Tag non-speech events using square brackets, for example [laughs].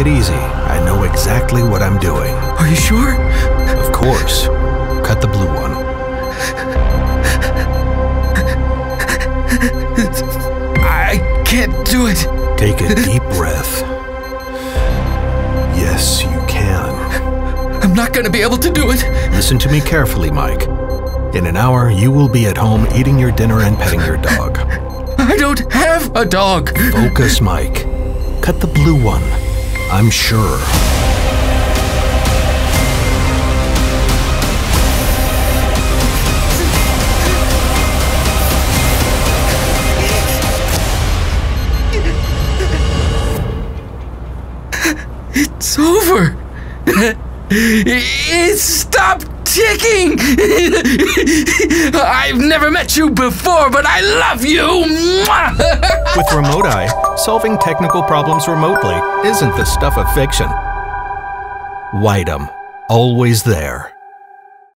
it easy. I know exactly what I'm doing. Are you sure? Of course. Cut the blue one. I can't do it. Take a deep breath. Yes, you can. I'm not gonna be able to do it. Listen to me carefully, Mike. In an hour, you will be at home eating your dinner and petting your dog. I don't have a dog. Focus, Mike. Cut the blue one. I'm sure. It's over. [laughs] It stopped ticking. [laughs] I've never met you before, but I love you. With Remote Eye, solving technical problems remotely isn't the stuff of fiction. Wideum, always there.